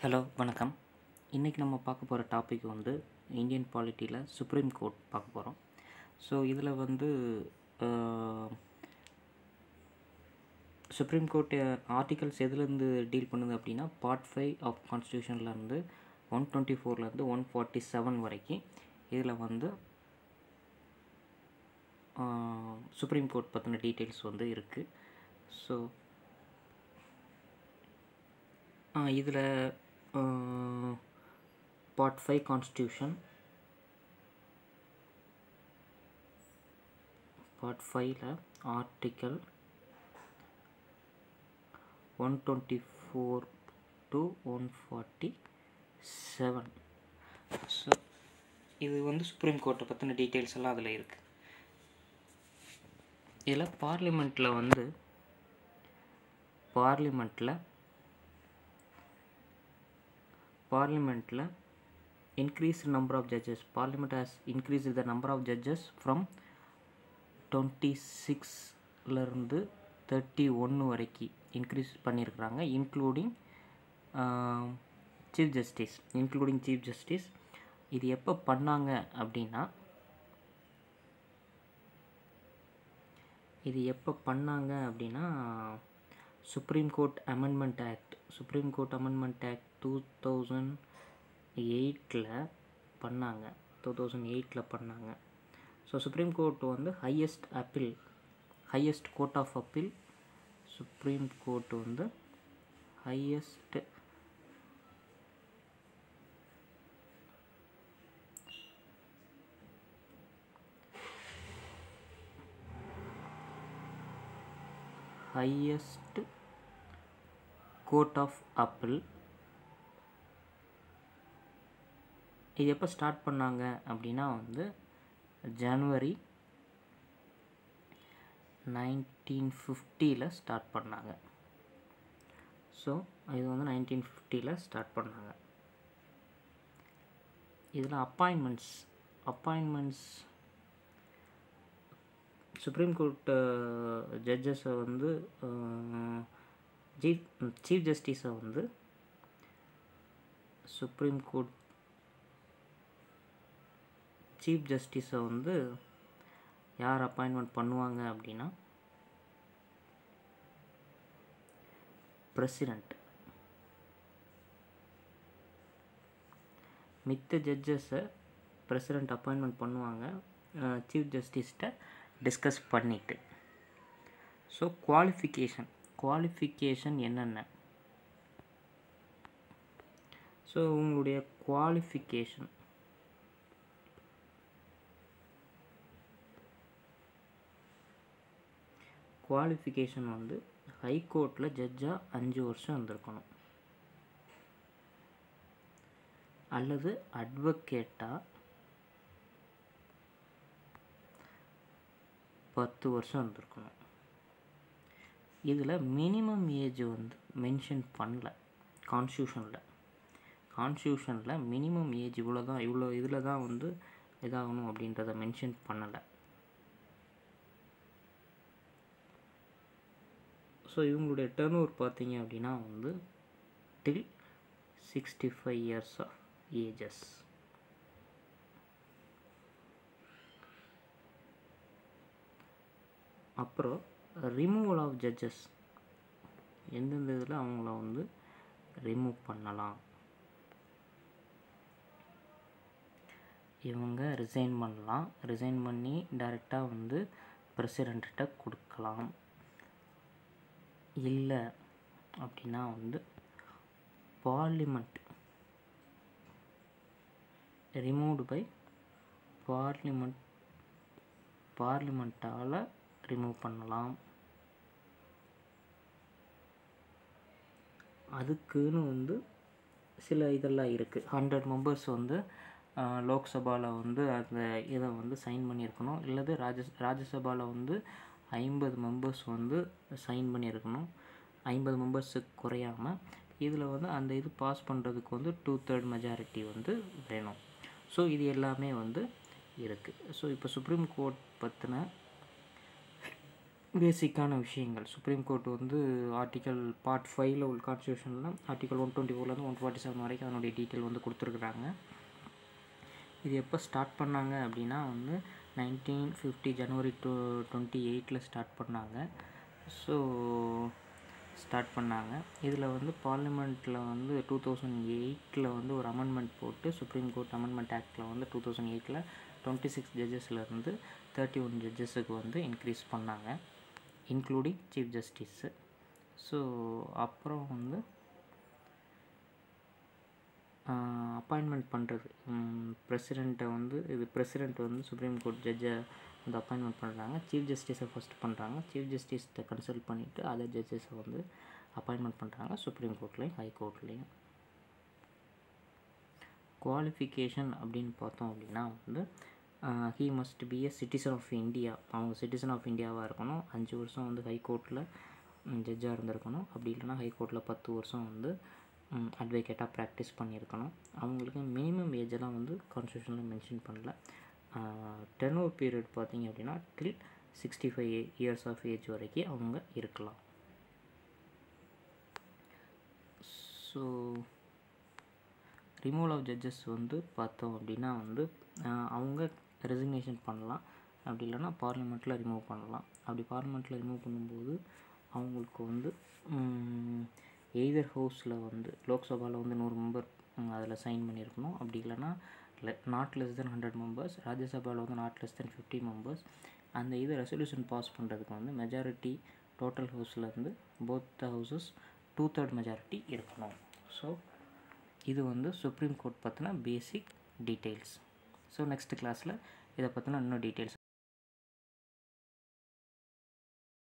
Hello வணக்கம். இன்றைக்கி நம்ம பார்க்க போகிற டாபிக் வந்து இந்தியன் பாலிட்டியில் சுப்ரீம் கோர்ட் பார்க்க போகிறோம் ஸோ இதில் வந்து சுப்ரீம் கோர்ட் ஆர்டிகல்ஸ் எதுலேருந்து டீல் பண்ணுது அப்படின்னா பார்ட் ஃபைவ் ஆஃப் கான்ஸ்டியூஷன்லேருந்து ஒன் டுவெண்ட்டி ஃபோர்லேருந்து ஒன் ஃபார்ட்டி செவன் வரைக்கும் இதில் வந்து சுப்ரீம் கோர்ட் பற்றின டீட்டெயில்ஸ் வந்து இருக்குது ஸோ இதில் பார்ட் ஃபைவ் கான்ஸ்டியூஷன் பார்ட் ஃபைவ்ல article one twenty four to one forty seven so இது வந்து சுப்ரீம் கோர்ட்டை பற்றின டீட்டெயில்ஸ் எல்லாம் அதில் இருக்குது இதில் பார்லிமெண்ட்டில் வந்து பார்லிமெண்ட்டில் பார்லிமெண்ட்டில் increased number of judges. Parliament has increased the number of judges from twenty சிக்ஸ்லேருந்து thirty ஒன்று வரைக்கும் இன்க்ரீஸ் பண்ணியிருக்கிறாங்க including chief justice including chief justice இது எப்போ பண்ணாங்க அப்படின்னா இது எப்போ பண்ணாங்க அப்படின்னா supreme court amendment act supreme court amendment act two thousand எயிட்டில் பண்ணாங்க. டூ தௌசண்ட் எயிட்டில் பண்ணாங்க. ஸோ சுப்ரீம் கோர்ட் வந்து highest appeal highest court of appeal supreme court வந்து highest highest court of appeal இது எப்போ ஸ்டார்ட் பண்ணாங்க அப்படின்னா வந்து ஜனவரி நைன்டீன் ஃபிஃப்டியில் ஸ்டார்ட் பண்ணாங்க. ஸோ இது வந்து நைன்டீன் ஃபிஃப்டியில் ஸ்டார்ட் பண்ணாங்க. இதில் அப்பாயின்மெண்ட்ஸ் அப்பாயின்மெண்ட்ஸ் சுப்ரீம் கோர்ட்டு ஜட்ஜஸை வந்து சீஃப் சீஃப் ஜஸ்டிஸை வந்து சுப்ரீம் கோர்ட் சீஃப் ஜஸ்டிஸை வந்து யார் அப்பாயின்மெண்ட் பண்ணுவாங்க அப்படின்னா பிரசிடெண்ட் மித்த ஜட்ஜஸை பிரசிடெண்ட் அப்பாயின்மெண்ட் பண்ணுவாங்க சீஃப் ஜஸ்டிஸ்கிட்ட டிஸ்கஸ் பண்ணிவிட்டு ஸோ குவாலிஃபிகேஷன் குவாலிஃபிகேஷன் என்னென்ன? ஸோ உங்களுடைய குவாலிஃபிகேஷன் குவாலிஃபிகேஷன் வந்து ஹைகோர்ட்டில் ஜட்ஜாக அஞ்சு வருஷம் இருந்திருக்கணும். அல்லது அட்வொகேட்டாக பத்து வருஷம் இருந்திருக்கணும் இதில் மினிமம் ஏஜ் வந்து மென்ஷன் பண்ணல. கான்ஸ்டியூஷனில் கான்ஸ்டியூஷனில் மினிமம் ஏஜ் இவ்வளோ தான் இவ்வளோ இதில் தான் வந்து இதாகணும் அப்படின்றத மென்ஷன் பண்ணலை. ஸோ இவங்களுடைய டேர்ன் ஓவர் பார்த்தீங்க அப்படின்னா வந்து till sixty five years of ages அப்புறம் ரிமூவல் ஆஃப் ஜட்ஜஸ் எந்தெந்த இதில் அவங்கள வந்து ரிமூவ் பண்ணலாம்? இவங்க ரிசைன் பண்ணலாம். ரிசைன் பண்ணி டைரெக்டாக வந்து பிரசிடெண்ட்ட கொடுக்கலாம். இல்லை அப்படின்னா வந்து பார்லிமெண்ட் ரிமூவ்டு பை பார்லிமெண்ட் பார்லிமெண்ட்டால் ரிமூவ் பண்ணலாம்? அதுக்குன்னு வந்து சில இதெல்லாம் இருக்குது ஹண்ட்ரட் மெம்பர்ஸ் வந்து லோக்சபாவில் வந்து அந்த இதை வந்து சைன் பண்ணியிருக்கணும். இல்லது ராஜ ராஜ்யசபாவில் வந்து ஐம்பது மெம்பர்ஸ் வந்து சைன் பண்ணியிருக்கணும். ஐம்பது மெம்பர்ஸுக்கு குறையாமல் இதில் வந்து அந்த இது பாஸ் பண்ணுறதுக்கு வந்து டூ தேர்ட் மெஜாரிட்டி வந்து வேணும். ஸோ இது எல்லாமே வந்து இருக்குது ஸோ இப்போ சுப்ரீம் கோர்ட் பற்றின பேசிக்கான விஷயங்கள். சுப்ரீம் கோர்ட் வந்து ஆர்டிக்கல் பார்ட் ஃபைவ்ல உள்ள கான்ஸ்டியூஷனில் ஆர்டிக்கல் ஒன் டுவெண்ட்டி ஃபோர்லேருந்து ஒன் ஃபார்ட்டி செவன் வரைக்கும் அதனுடைய டீட்டெயில் வந்து கொடுத்துருக்குறாங்க. இது எப்போ ஸ்டார்ட் பண்ணாங்க அப்படின்னா வந்து நைன்டீன் ஃபிஃப்டி ஜனவரி டூ டுவெண்ட்டி எயிட்டில் ஸ்டார்ட் பண்ணாங்க. ஸோ ஸ்டார்ட் பண்ணாங்க. இதில் வந்து பார்லிமெண்ட்டில் வந்து டூ தௌசண்ட் எயிட்டில் வந்து ஒரு அமெண்ட்மெண்ட் போட்டு சுப்ரீம் கோர்ட் அமெண்ட்மெண்ட் ஆக்டில் வந்து டூ தௌசண்ட் எயிட்டில் டுவெண்ட்டி சிக்ஸ் ஜட்ஜஸ்லேருந்து தேர்ட்டி ஒன் ஜட்ஜஸுக்கு வந்து இன்க்ரீஸ் பண்ணாங்க. இன்க்ளூடிங் சீஃப் ஜஸ்டிஸு ஸோ அப்புறம் வந்து அப்பாயின்மெண்ட் பண்ணுறது பிரசிடெண்ட்டை வந்து இது பிரசிடெண்ட் வந்து சுப்ரீம் கோர்ட் ஜட்ஜை வந்து அப்பாயின்மெண்ட் பண்ணுறாங்க சீஃப் ஜஸ்டிஸை ஃபஸ்ட் பண்ணுறாங்க சீஃப் ஜஸ்டிஸ்ட்டை கன்சல்ட் பண்ணிவிட்டு அதர் ஜட்ஜஸை வந்து அப்பாயின்மெண்ட் பண்ணுறாங்க சுப்ரீம் கோர்ட்லேயும் ஹை கோர்ட்லேயும் குவாலிஃபிகேஷன் அப்படின்னு பார்த்தோம் அப்படின்னா வந்து he must be a citizen of India அவங்க சிட்டிசன் ஆஃப் இந்தியாவாக இருக்கணும். அஞ்சு வருஷம் வந்து ஹை கோர்ட்டில் ஜட்ஜாக இருந்திருக்கணும். அப்படி இல்லைனா ஹை கோர்ட்டில் பத்து வருஷம் வந்து அட்வொகேட்டாக ப்ராக்டிஸ் பண்ணியிருக்கணும். அவங்களுக்கு மினிமம் ஏஜெல்லாம் வந்து கான்ஸ்டியூஷனில் மென்ஷன் பண்ணல. டெனோர் பீரியட் பார்த்திங்க அப்படின்னா till sixty five years of age வரைக்கும் அவங்க இருக்கலாம். ஸோ ரிமூவல் ஆஃப் ஜட்ஜஸ் வந்து பார்த்தோம் அப்படின்னா வந்து uh, அவங்க ரெசிக்னேஷன் பண்ணலாம். அப்படி இல்லைன்னா பார்லிமெண்ட்டில் ரிமூவ் பண்ணலாம். அப்படி பார்லிமெண்ட்டில் ரிமூவ் பண்ணும்போது அவங்களுக்கு வந்து எய்தர் ஹவுஸில் வந்து லோக்சபாவில் வந்து நூறு மெம்பர் அதில் சைன் பண்ணியிருக்கணும். அப்படி இல்லைன்னா not less than hundred members ராஜ்யசபாவில் வந்து not less than fifty members அந்த இது ரெசல்யூஷன் பாஸ் பண்ணுறதுக்கு வந்து majority total ஹவுஸ்லேருந்து both houses two third majority இருக்கணும். ஸோ இது வந்து சுப்ரீம் கோர்ட் பற்றின பேசிக் டீட்டெயில்ஸ் ஸோ நெக்ஸ்ட் கிளாஸில் இதை பற்றின இன்னும் டீட்டெயில்ஸ்